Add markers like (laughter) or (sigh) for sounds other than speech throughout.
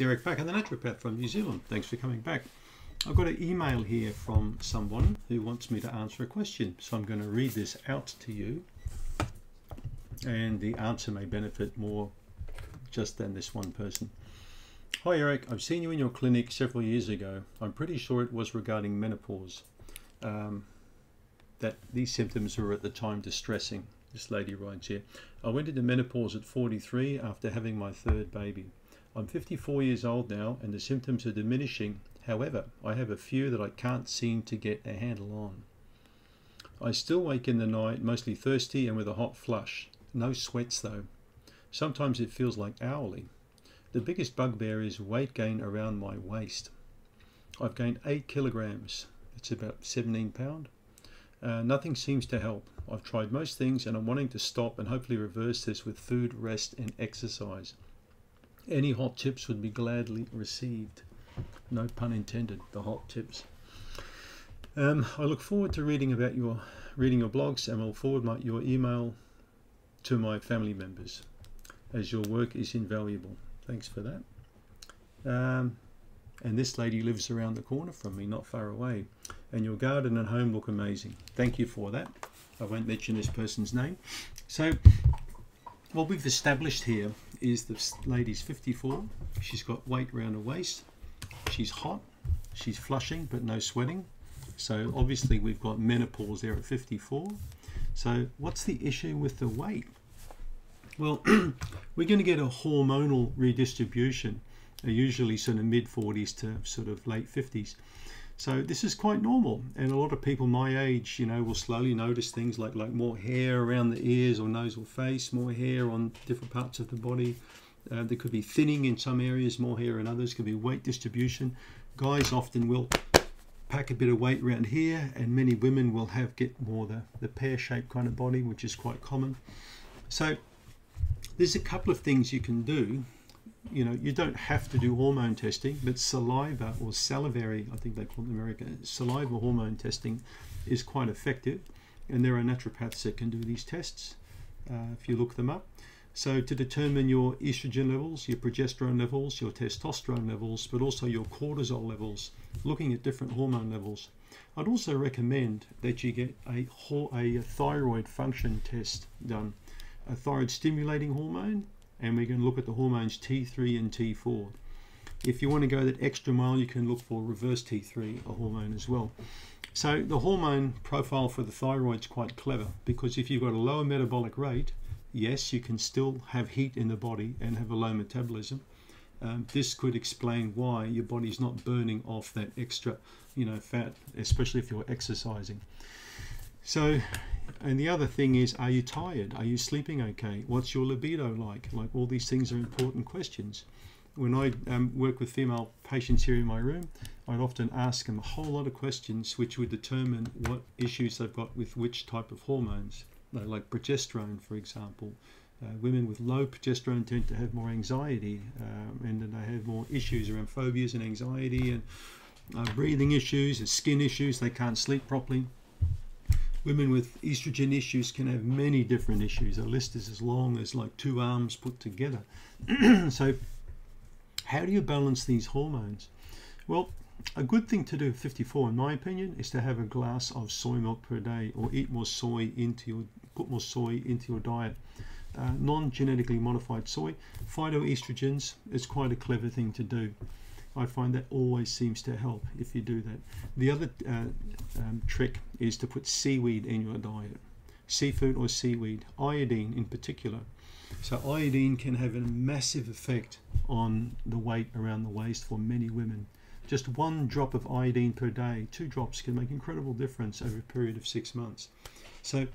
Eric Bakker, the naturopath from New Zealand. Thanks for coming back. I've got an email here from someone who wants me to answer a question. So I'm going to read this out to you. And the answer may benefit more just than this one person. Hi Eric, I've seen you in your clinic several years ago. I'm pretty sure it was regarding menopause. Um, that these symptoms were at the time distressing. This lady writes here. I went into menopause at 43 after having my third baby. I'm 54 years old now and the symptoms are diminishing. However, I have a few that I can't seem to get a handle on. I still wake in the night mostly thirsty and with a hot flush. No sweats though. Sometimes it feels like hourly. The biggest bugbear is weight gain around my waist. I've gained 8 kilograms. It's about 17 pound. Uh, nothing seems to help. I've tried most things and I'm wanting to stop and hopefully reverse this with food, rest and exercise. Any hot tips would be gladly received. No pun intended, the hot tips. Um, I look forward to reading about your reading your blogs and will forward my, your email to my family members as your work is invaluable. Thanks for that. Um, and this lady lives around the corner from me, not far away. And your garden and home look amazing. Thank you for that. I won't mention this person's name. So what we've established here is this lady's 54. She's got weight around her waist. She's hot. She's flushing, but no sweating. So obviously we've got menopause there at 54. So what's the issue with the weight? Well, (clears throat) we're going to get a hormonal redistribution, uh, usually sort of mid 40s to sort of late 50s. So this is quite normal, and a lot of people my age, you know, will slowly notice things like like more hair around the ears or nose or face, more hair on different parts of the body. Uh, there could be thinning in some areas, more hair in others. Could be weight distribution. Guys often will pack a bit of weight around here, and many women will have get more the the pear-shaped kind of body, which is quite common. So there's a couple of things you can do you know, you don't have to do hormone testing, but saliva or salivary, I think they call it in America, saliva hormone testing is quite effective. And there are naturopaths that can do these tests uh, if you look them up. So to determine your estrogen levels, your progesterone levels, your testosterone levels, but also your cortisol levels, looking at different hormone levels. I'd also recommend that you get a, a thyroid function test done, a thyroid stimulating hormone and we're going to look at the hormones T3 and T4. If you want to go that extra mile, you can look for reverse T3, a hormone as well. So the hormone profile for the thyroid is quite clever because if you've got a lower metabolic rate, yes, you can still have heat in the body and have a low metabolism. Um, this could explain why your body's not burning off that extra, you know, fat, especially if you're exercising. So and the other thing is, are you tired? Are you sleeping okay? What's your libido like? Like all these things are important questions. When I um, work with female patients here in my room, I'd often ask them a whole lot of questions which would determine what issues they've got with which type of hormones. Like progesterone, for example. Uh, women with low progesterone tend to have more anxiety um, and then they have more issues around phobias and anxiety and uh, breathing issues and skin issues. They can't sleep properly women with estrogen issues can have many different issues. A list is as long as like two arms put together. (clears throat) so, how do you balance these hormones? Well, a good thing to do at 54, in my opinion, is to have a glass of soy milk per day or eat more soy into your, put more soy into your diet. Uh, non-genetically modified soy, phytoestrogens is quite a clever thing to do. I find that always seems to help if you do that. The other uh, um, trick is to put seaweed in your diet, seafood or seaweed, iodine in particular. So iodine can have a massive effect on the weight around the waist for many women. Just one drop of iodine per day, two drops can make incredible difference over a period of six months. So,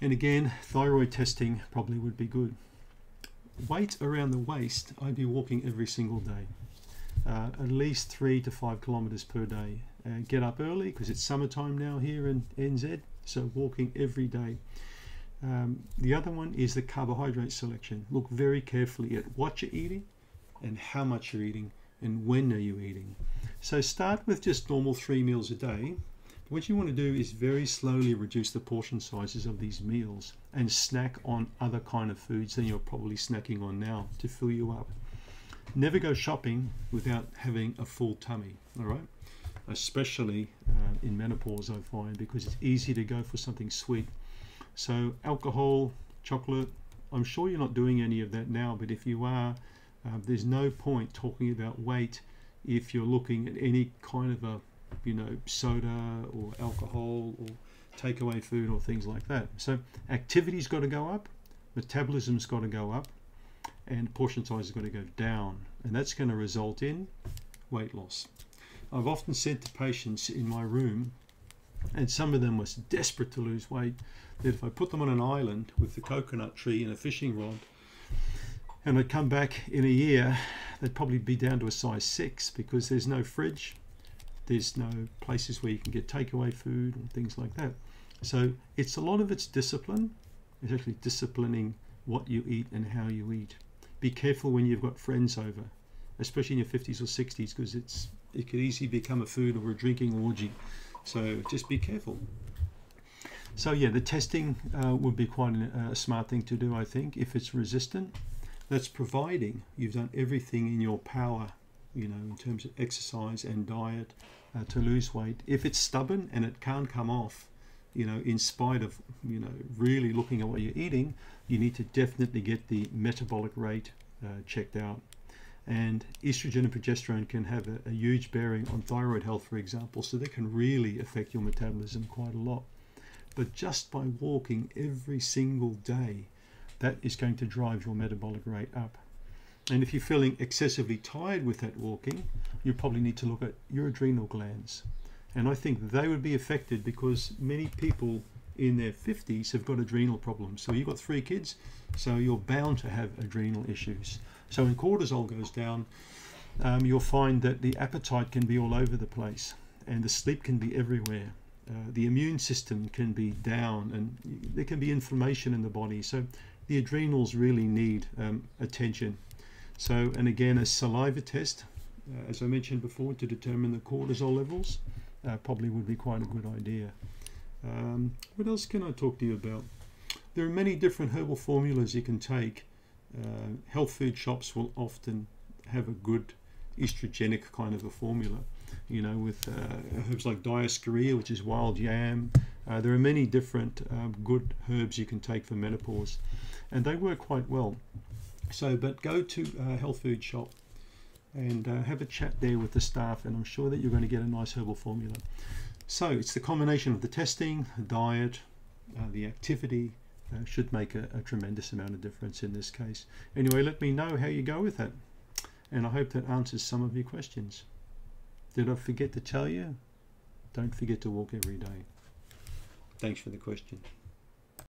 and again, thyroid testing probably would be good. Weight around the waist, I'd be walking every single day uh, at least three to five kilometers per day. Uh, get up early because it's summertime now here in NZ, so walking every day. Um, the other one is the carbohydrate selection. Look very carefully at what you're eating and how much you're eating and when are you eating. So start with just normal three meals a day. What you want to do is very slowly reduce the portion sizes of these meals and snack on other kind of foods than you're probably snacking on now to fill you up. Never go shopping without having a full tummy, all right? Especially uh, in menopause, I find, because it's easy to go for something sweet. So, alcohol, chocolate, I'm sure you're not doing any of that now, but if you are, uh, there's no point talking about weight if you're looking at any kind of a, you know, soda or alcohol or takeaway food or things like that. So, activity's got to go up, metabolism's got to go up, and portion size is going to go down and that's going to result in weight loss. I've often said to patients in my room and some of them was desperate to lose weight that if I put them on an island with the coconut tree and a fishing rod and I'd come back in a year they'd probably be down to a size 6 because there's no fridge there's no places where you can get takeaway food and things like that. So it's a lot of it's discipline. It's actually disciplining what you eat and how you eat be careful when you've got friends over, especially in your 50s or 60s, because it's it could easily become a food or a drinking orgy. So just be careful. So yeah, the testing uh, would be quite a, a smart thing to do, I think, if it's resistant. That's providing you've done everything in your power, you know, in terms of exercise and diet uh, to lose weight. If it's stubborn and it can't come off, you know, in spite of, you know, really looking at what you're eating, you need to definitely get the metabolic rate uh, checked out. And estrogen and progesterone can have a, a, huge bearing on thyroid health, for example, so they can really affect your metabolism quite a lot. But just by walking every single day, that is going to drive your metabolic rate up. And if you're feeling excessively tired with that walking, you probably need to look at your adrenal glands. And I think they would be affected because many people in their 50s have got adrenal problems. So you've got three kids, so you're bound to have adrenal issues. So when cortisol goes down, um, you'll find that the appetite can be all over the place and the sleep can be everywhere. Uh, the immune system can be down and there can be inflammation in the body. So the adrenals really need um, attention. So, and again, a saliva test, uh, as I mentioned before, to determine the cortisol levels uh, probably would be quite a good idea. Um, what else can I talk to you about? There are many different herbal formulas you can take. Uh, health food shops will often have a good estrogenic kind of a formula, you know, with uh, herbs like Dioscorea, which is wild yam. Uh, there are many different um, good herbs you can take for menopause, and they work quite well. So, but go to a health food shop and uh, have a chat there with the staff, and I'm sure that you're going to get a nice herbal formula. So it's the combination of the testing, the diet, uh, the activity uh, should make a, a, tremendous amount of difference in this case. Anyway, let me know how you go with that. And I hope that answers some of your questions. Did I forget to tell you? Don't forget to walk every day. Thanks for the question.